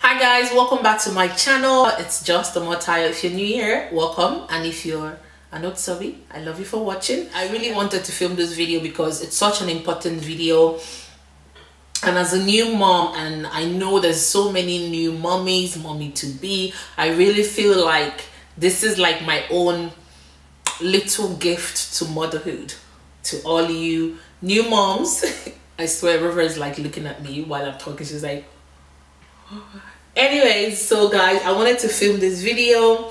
Hi guys, welcome back to my channel. It's just Omotayo. If you're new here, welcome. And if you're a not subby, I love you for watching. I really wanted to film this video because it's such an important video. And as a new mom, and I know there's so many new mommies, mommy to be, I really feel like this is like my own little gift to motherhood to all you new moms. I swear River is like looking at me while I'm talking. She's like, anyways so guys i wanted to film this video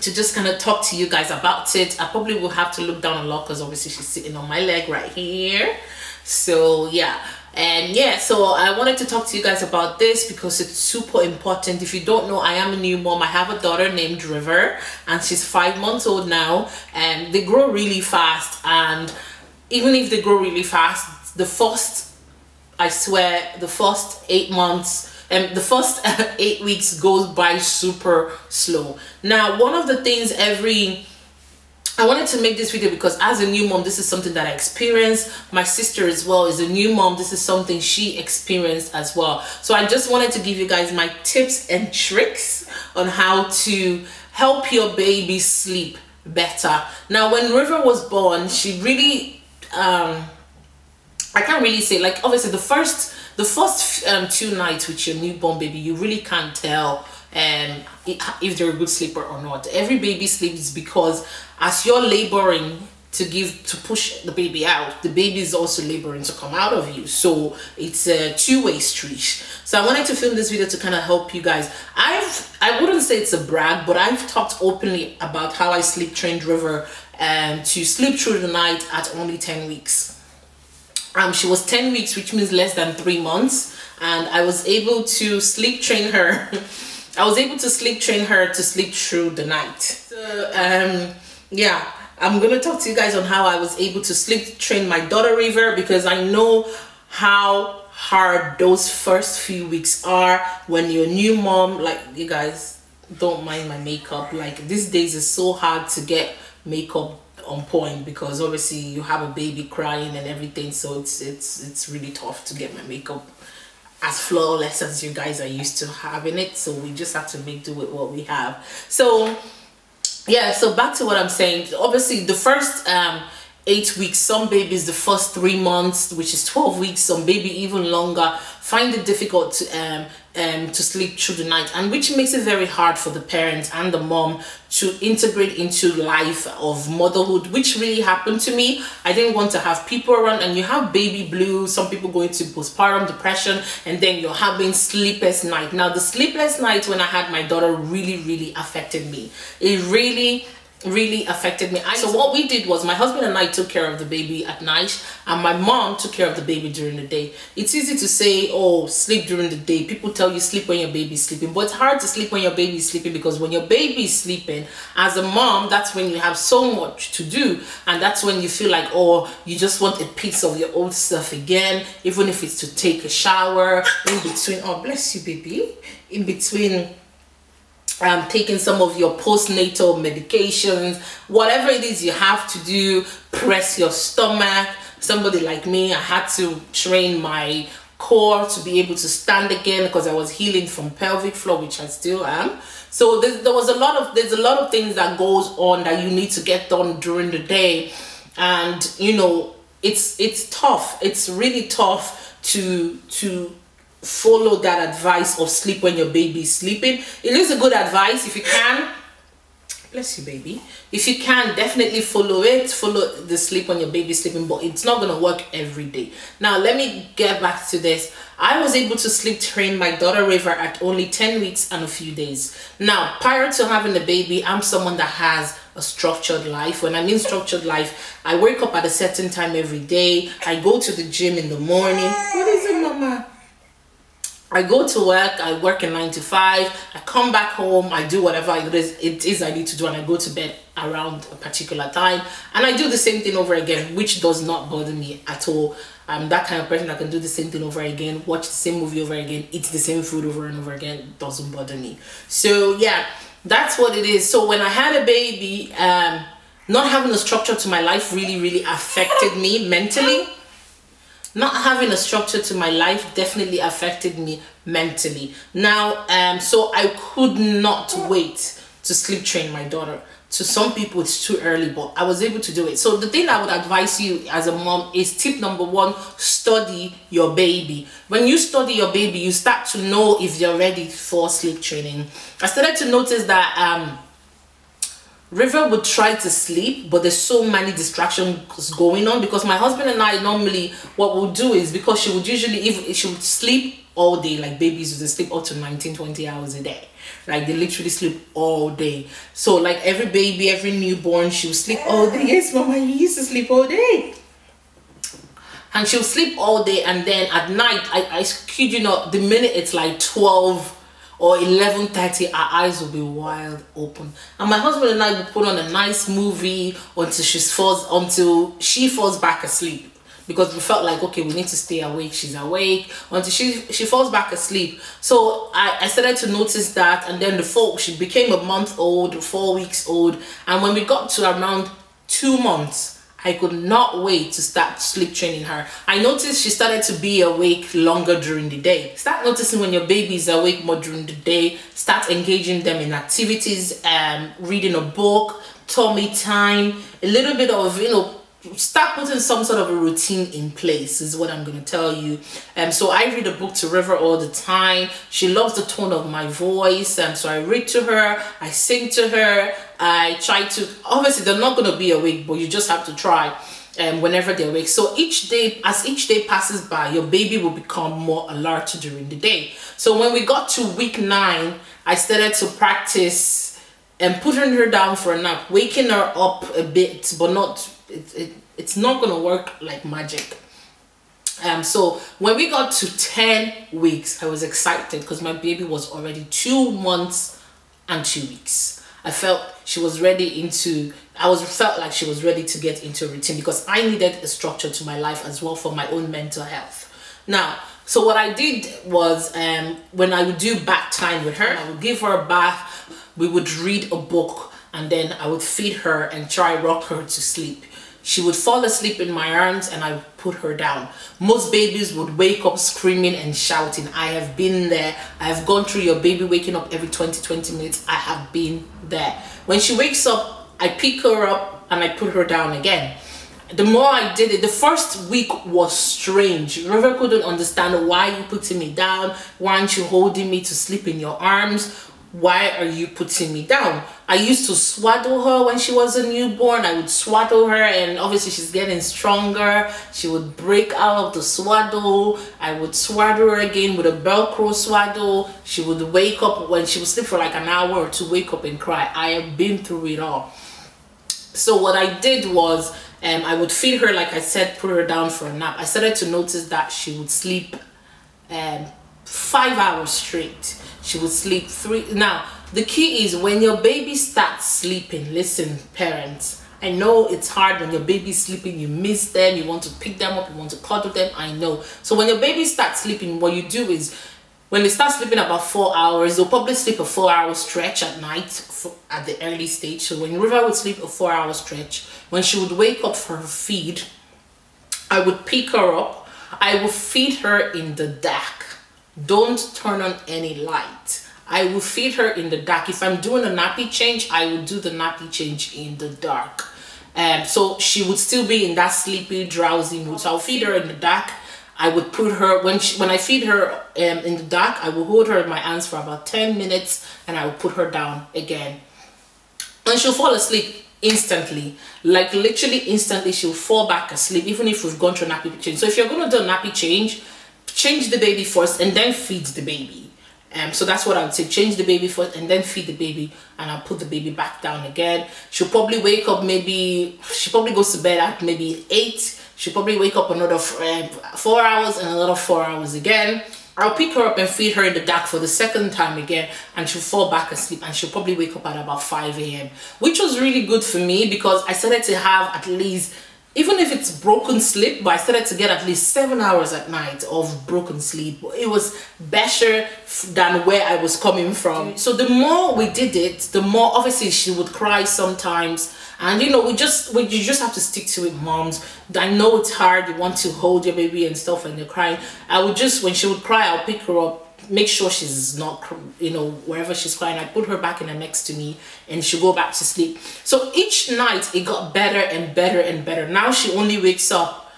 to just kind of talk to you guys about it i probably will have to look down a lot because obviously she's sitting on my leg right here so yeah and yeah so i wanted to talk to you guys about this because it's super important. If you don't know i am a new mom. I have a daughter named river and she's five months old now and they grow really fast. And even if they grow really fast the first i swear the first eight months and the first eight weeks goes by super slow. Now one of the things every I wanted to make this video because as a new mom, this is something that I experienced. My sister as well is a new mom. This is something she experienced as well. So I just wanted to give you guys my tips and tricks on how to help your baby sleep better. Now, when River was born, she really, um, I can't really say, like obviously the first the first um, two nights with your newborn baby, you really can't tell um, if they're a good sleeper or not. Every baby sleeps because as you're laboring to give to push the baby out the baby is also laboring to come out of you so it's a two-way street so i wanted to film this video to kind of help you guys i've i wouldn't say it's a brag but i've talked openly about how i sleep trained river um to sleep through the night at only 10 weeks um, she was 10 weeks, which means less than three months. And I was able to sleep train her. I was able to sleep train her to sleep through the night. So, um, yeah, I'm to talk to you guys on how I was able to sleep train my daughter River because I know how hard those first few weeks are when you're new mom. Like, you guys don't mind my makeup. Like, these days is so hard to get makeup on point because obviously you have a baby crying and everything so it's it's it's really tough to get my makeup as flawless as you guys are used to having it so we just have to make do with what we have. So yeah so back to what i'm saying. Obviously the first um eight weeks some babies the first three months which is 12 weeks some baby even longer find it difficult to um, um to sleep through the night and which makes it very hard for the parents and the mom to integrate into life of motherhood which really happened to me. I didn't want to have people around and you have baby blues some people going to postpartum depression and then you're having sleepless night. Now the sleepless night when i had my daughter really really affected me. It really really affected me. I, so what we did was my husband and I took care of the baby at night and my mom took care of the baby during the day. It's easy to say, oh, sleep during the day. People tell you sleep when your baby's sleeping, but it's hard to sleep when your baby's sleeping because when your baby's sleeping, as a mom, that's when you have so much to do. And that's when you feel like, oh, you just want a piece of your old stuff again, even if it's to take a shower in between. Oh, bless you, baby. In between um, taking some of your postnatal medications, whatever it is you have to do, press your stomach. Somebody like me, I had to train my core to be able to stand again because I was healing from pelvic floor, which I still am. So there, there was a lot of there's a lot of things that goes on that you need to get done during the day, and you know it's it's tough. It's really tough to to follow that advice of sleep when your baby is sleeping. It is a good advice if you can. Bless you, baby. If you can, definitely follow it. Follow the sleep when your baby is sleeping, but it's not going to work every day. Now, let me get back to this. I was able to sleep train my daughter River at only 10 weeks and a few days. Now, prior to having the baby, I'm someone that has a structured life. When I mean structured life, I wake up at a certain time every day. I go to the gym in the morning. What is it, mama? I go to work, I work in 9 to 5, I come back home, I do whatever it is, it is I need to do and I go to bed around a particular time and I do the same thing over again which does not bother me at all. I'm that kind of person that can do the same thing over again, watch the same movie over again, eat the same food over and over again, doesn't bother me. So yeah, that's what it is. So when I had a baby, um, not having a structure to my life really really affected me mentally not having a structure to my life definitely affected me mentally. Now um so i could not wait to sleep train my daughter. To some people it's too early but i was able to do it. So the thing i would advise you as a mom is tip number one study your baby. When you study your baby you start to know if they're ready for sleep training. I started to notice that um River would try to sleep, but there's so many distractions going on because my husband and I normally what we'll do is because she would usually if she would sleep all day like babies would sleep up to 19 20 hours a day. Like they literally sleep all day. So like every baby every newborn she'll sleep all day. Yes mama you used to sleep all day. And she'll sleep all day and then at night i i kid you not the minute it's like 12 or 11.30 our eyes will be wide open. And my husband and i will put on a nice movie until she falls until she falls back asleep. Because we felt like okay we need to stay awake. She's awake. Until she she falls back asleep. So i i started to notice that and then the fall she became a month old four weeks old. And when we got to around two months I could not wait to start sleep training her. I noticed she started to be awake longer during the day. Start noticing when your baby is awake more during the day. Start engaging them in activities, um, reading a book, tummy time, a little bit of, you know, start putting some sort of a routine in place is what i'm going to tell you um so i read a book to river all the time she loves the tone of my voice um so i read to her i sing to her i try to obviously they're not going to be awake but you just have to try um, whenever they're awake. So each day as each day passes by your baby will become more alert during the day. So when we got to week nine i started to practice and putting her down for a nap waking her up a bit but not it, it, it's not gonna work like magic. Um so when we got to 10 weeks i was excited because my baby was already two months and two weeks. I felt she was ready into i was felt like she was ready to get into a routine because i needed a structure to my life as well for my own mental health. Now so what i did was um when i would do bath time with her i would give her a bath we would read a book and then i would feed her and try rock her to sleep she would fall asleep in my arms and I would put her down. Most babies would wake up screaming and shouting. I have been there. I have gone through your baby waking up every 20, 20 minutes. I have been there. When she wakes up, I pick her up and I put her down again. The more I did it, the first week was strange. River couldn't understand why you putting me down. Why aren't you holding me to sleep in your arms? why are you putting me down i used to swaddle her when she was a newborn. I would swaddle her and obviously she's getting stronger. She would break out of the swaddle. I would swaddle her again with a velcro swaddle. She would wake up when she would sleep for like an hour or two wake up and cry. I have been through it all. So what i did was um, i would feed her like i said put her down for a nap. I started to notice that she would sleep um, five hours straight. She would sleep three now the key is when your baby starts sleeping listen parents I know it's hard when your baby's sleeping, you miss them, you want to pick them up, you want to cuddle them, I know. So when your baby starts sleeping, what you do is when they start sleeping about four hours, they'll probably sleep a four hour stretch at night at the early stage. So when River would sleep a four hour stretch, when she would wake up for her feed, I would pick her up, I would feed her in the dark don't turn on any light I will feed her in the dark. If I'm doing a nappy change I will do the nappy change in the dark. Um, so she would still be in that sleepy drowsy mood. So I'll feed her in the dark. I would put her when she when I feed her um, in the dark I will hold her in my hands for about 10 minutes and I will put her down again. And she'll fall asleep instantly. Like literally instantly she'll fall back asleep even if we've gone through a nappy change. So if you're going to do a nappy change change the baby first and then feed the baby um, so that's what I would say. Change the baby first and then feed the baby and I'll put the baby back down again. She'll probably wake up maybe she probably goes to bed at maybe 8 she'll probably wake up another um, 4 hours and another 4 hours again. I'll pick her up and feed her in the dark for the second time again and she'll fall back asleep and she'll probably wake up at about 5 a.m. which was really good for me because I started to have at least even if it's broken sleep, but I started to get at least seven hours at night of broken sleep. It was better than where I was coming from. So the more we did it, the more obviously she would cry sometimes. And you know, we just we you just have to stick to it, moms. I know it's hard. You want to hold your baby and stuff, and you're crying. I would just when she would cry, I'll pick her up make sure she's not you know wherever she's crying. I put her back in her next to me and she'll go back to sleep. So each night it got better and better and better. Now she only wakes up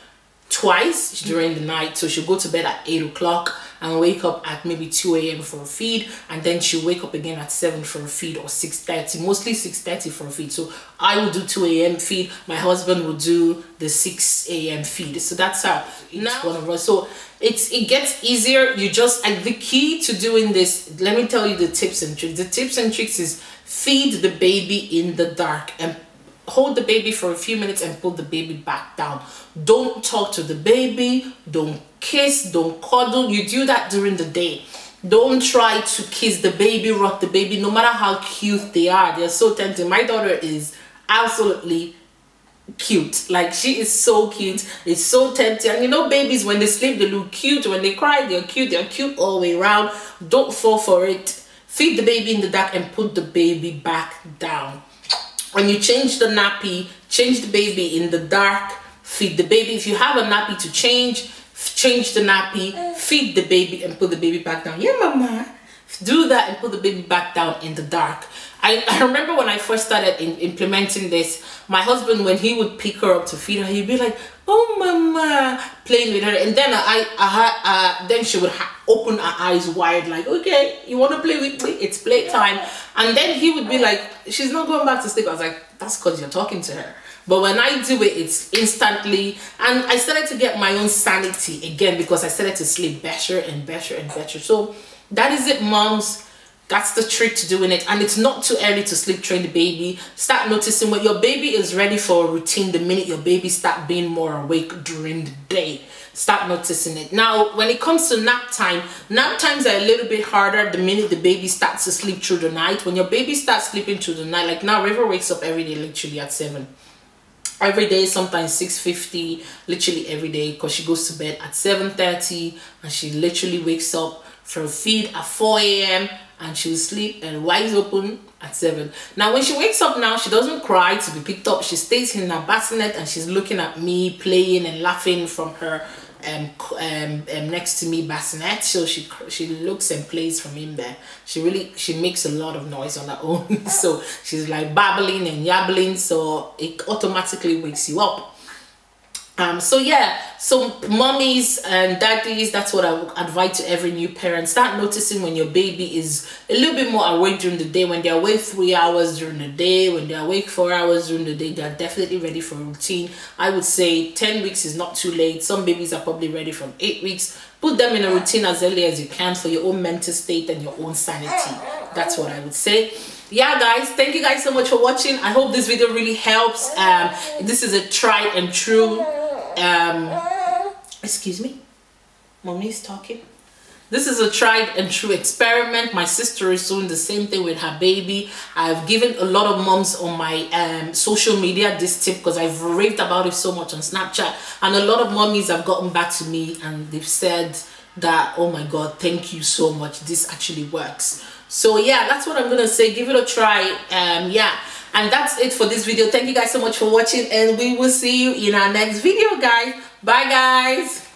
twice during the night. So she'll go to bed at 8 o'clock and wake up at maybe 2 a.m for a feed and then she'll wake up again at 7 for a feed or 6.30 mostly 6.30 for a feed. So i will do 2 a.m feed my husband will do the 6 a.m feed. So that's how each now, one of us so it's it gets easier. You just and the key to doing this let me tell you the tips and tricks. The tips and tricks is feed the baby in the dark and hold the baby for a few minutes and put the baby back down. Don't talk to the baby. Don't kiss. Don't cuddle. You do that during the day. Don't try to kiss the baby rock the baby no matter how cute they are. They're so tempting. My daughter is absolutely cute. Like she is so cute. It's so tempting. And you know babies when they sleep they look cute. When they cry they're cute. They're cute all the way around. Don't fall for it. Feed the baby in the dark and put the baby back down when you change the nappy change the baby in the dark feed the baby. If you have a nappy to change change the nappy feed the baby and put the baby back down. Yeah mama. Do that and put the baby back down in the dark I, I remember when I first started in, implementing this, my husband, when he would pick her up to feed her, he'd be like, oh mama, playing with her. And then I, I, uh, then she would open her eyes wide like, okay, you want to play with me? It's playtime. And then he would be like, she's not going back to sleep. I was like, that's because you're talking to her. But when I do it, it's instantly. And I started to get my own sanity again because I started to sleep better and better and better. So that is it, moms that's the trick to doing it. And it's not too early to sleep train the baby. Start noticing when your baby is ready for a routine the minute your baby start being more awake during the day. Start noticing it. Now, when it comes to nap time, nap times are a little bit harder the minute the baby starts to sleep through the night. When your baby starts sleeping through the night, like now River wakes up every day literally at 7 every day sometimes 6.50 literally every day because she goes to bed at 7.30 and she literally wakes up for feed at 4 a.m and she'll sleep and wise open at 7. Now when she wakes up now, she doesn't cry to be picked up. She stays in her bassinet and she's looking at me playing and laughing from her um, um, um, next to me bassinet. So she she looks and plays from in there. She really, she makes a lot of noise on her own. so she's like babbling and yabbling. So it automatically wakes you up um so yeah so mummies and daddies that's what i would advise to every new parent. Start noticing when your baby is a little bit more awake during the day. When they're awake three hours during the day when they're awake four hours during the day they're definitely ready for a routine. I would say 10 weeks is not too late. Some babies are probably ready from eight weeks. Put them in a routine as early as you can for your own mental state and your own sanity. That's what i would say. Yeah guys thank you guys so much for watching. I hope this video really helps. Um this is a tried and true um excuse me. Mommy's talking. This is a tried and true experiment. My sister is doing the same thing with her baby. I've given a lot of moms on my um, social media this tip because i've raved about it so much on snapchat. And a lot of mommies have gotten back to me and they've said that oh my god thank you so much. This actually works. So yeah that's what i'm gonna say. Give it a try. Um yeah and that's it for this video. Thank you guys so much for watching and we will see you in our next video guys. Bye guys